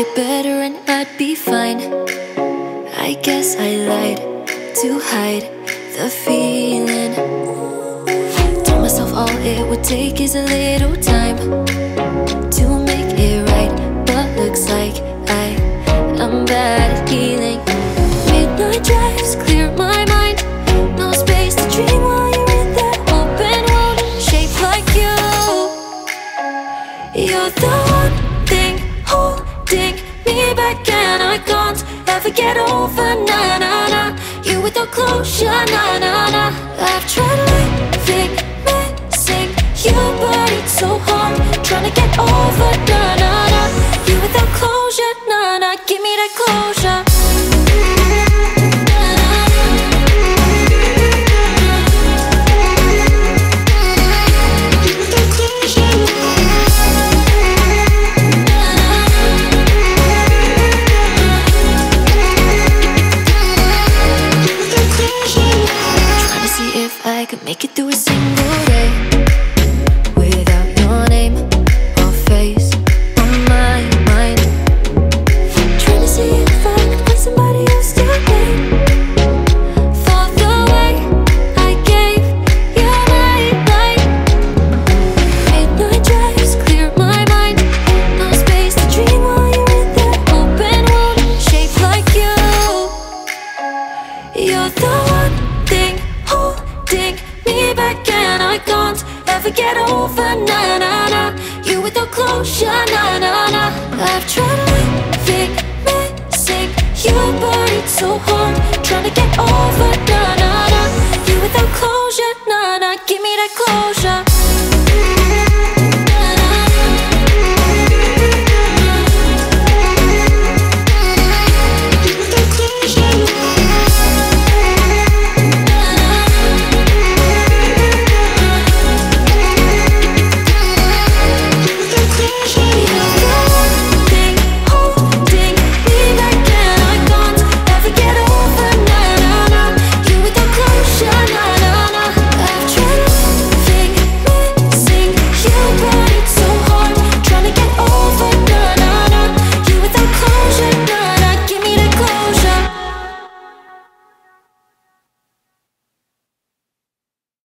get better and I'd be fine. I guess I lied to hide the feeling. Told myself all it would take is a little time to make it right, but looks like I am bad at healing. Midnight drives clear my mind, no space to dream while you're in that open world shaped like you. You're the one and I can't ever get over. Na na na, you without closure. Na na na, I've tried living, missing you, but it's so hard trying to get over. Na na na, you without closure. Na na, give me that closure. Make it through a single day without your name or face on my mind. Trying to see if I could find somebody else to blame for the way I gave you my night. Midnight drives clear my mind. No space to dream while you're in that open world shaped like you. You're the one can't ever get over. Na na na, you without closure. Na na na, I've tried living, missing you, but it's so hard